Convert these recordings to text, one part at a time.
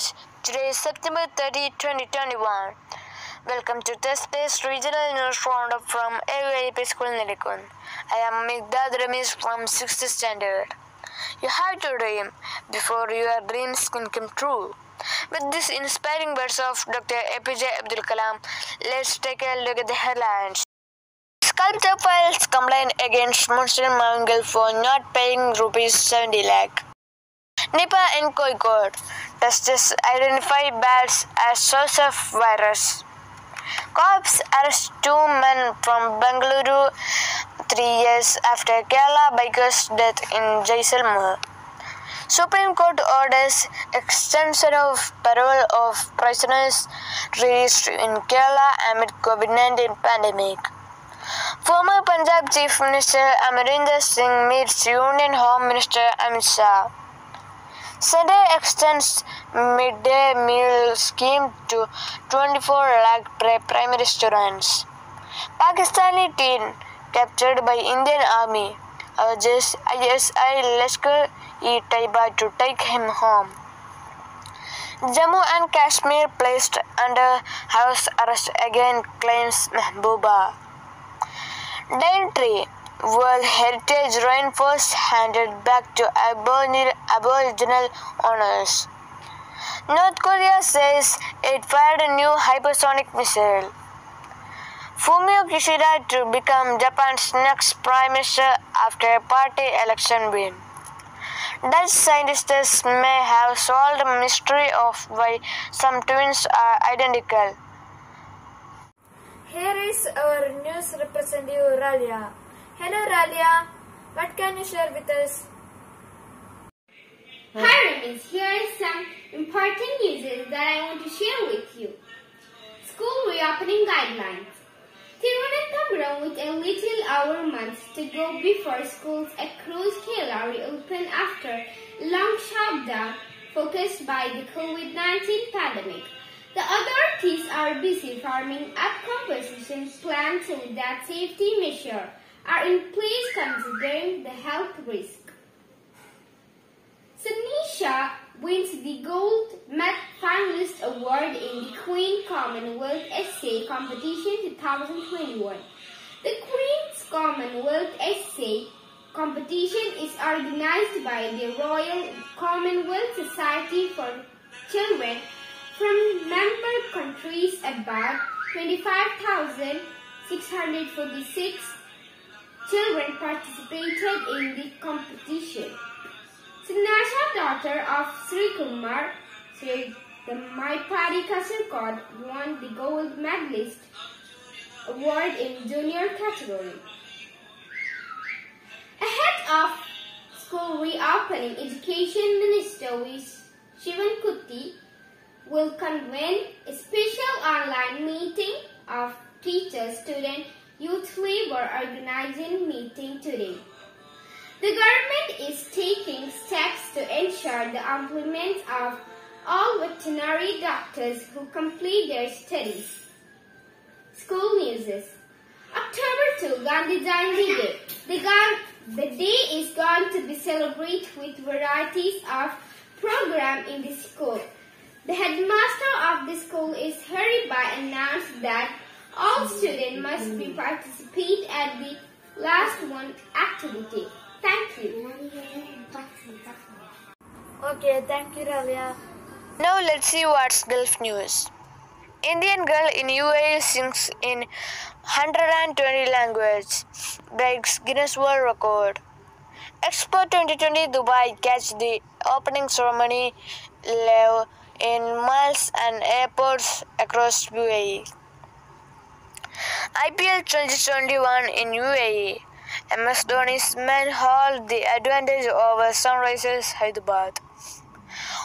Today is September 30, 2021. Welcome to Test Based Regional News Roundup from AUIP School Nilikun. I am Migdad Ramesh from 6th Standard. You have to dream before your dreams can come true. With these inspiring words of Dr. APJ Abdul Kalam, let's take a look at the headlines. Sculptor files complaint against Monson Mavunkal for not paying rupees 70 lakh. Nipah in Kozhikode. Testers identify bats as source of virus. Cops arrest two men from Bengaluru three years after Kerala biker's death in Jaisalmer. Supreme Court orders extension of parole of prisoners released in Kerala amid COVID-19 pandemic. Former Punjab Chief Minister Amarinder Singh meets Union Home Minister Amit Shah. Centre extends midday meal scheme to 24 lakh primary students. Pakistani teen captured by Indian Army urges ISI Lashkar-e-Taiba to take him home. Jammu and Kashmir placed under house arrest again claims Mehbooba. Daintree World Heritage Rainforest handed back to Aboriginal owners. North Korea says it fired a new hypersonic missile. Fumio Kishida to become Japan's next prime minister after a party election win. Dutch scientists may have solved the mystery of why some twins are identical. Here is our news representative Ralia. Hello Ralia, what can you share with us? Hi Ramesh, here are some important news that I want to share with you. School reopening guidelines. Thiruvananthapuram with a little over months to go before schools across Kerala reopen after long shutdown focused by the COVID-19 pandemic. The authorities are busy forming up composition plans so that safety measures are in place considering the health risk. Sanisha wins the Gold Math Finalist Award in the Queen Commonwealth Essay Competition 2021. The Queen's Commonwealth Essay Competition is organized by the Royal Commonwealth Society for Children from member countries about 25,646 children participated in the competition. Sanasha, daughter of Sri Kumar, Sri the Maipadi Kasarkod won the gold medalist award in junior category. Ahead of school reopening, Education Minister Sivankutty will convene a special online meeting of teachers, students, youth labor organizing meeting today. The government is taking steps to ensure the employment of all veterinary doctors who complete their studies. School news. October 2, Gandhi Jayanti Day. The, the day is going to be celebrated with varieties of program in the school. The headmaster of the school is Haribai announced that all students must be participate at the last one activity. Thank you. Okay, thank you Ralia. Now let's see what's Gulf news. Indian girl in UAE sings in 120 languages, breaks Guinness World Record. Expo 2020 Dubai catch the opening ceremony live in malls and airports across UAE. IPL 2021 in UAE. MS Dhoni's men hold the advantage over Sunrisers Hyderabad.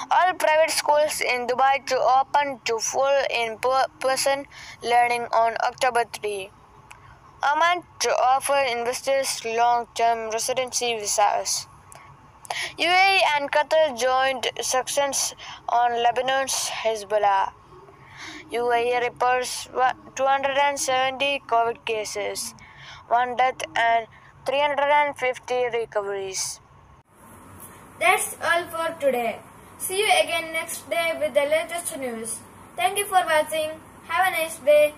All private schools in Dubai to open to full in-person learning on October 3. Oman to offer investors long-term residency visas. UAE and Qatar joined sanctions on Lebanon's Hezbollah. UAE reports 270 COVID cases, one death and 350 recoveries. That's all for today. See you again next day with the latest news. Thank you for watching. Have a nice day.